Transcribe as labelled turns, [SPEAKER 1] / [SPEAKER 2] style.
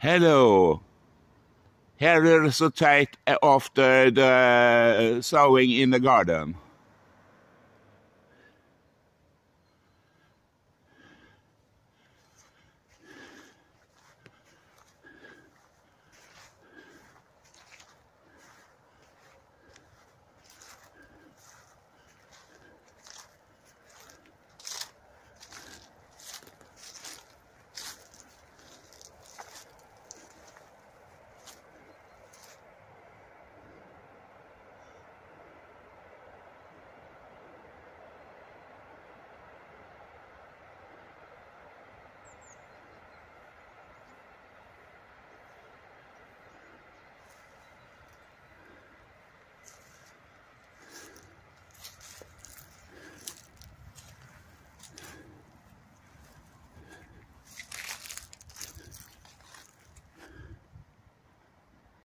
[SPEAKER 1] Hello. Here is the tight eh, after the eh, sowing in the garden.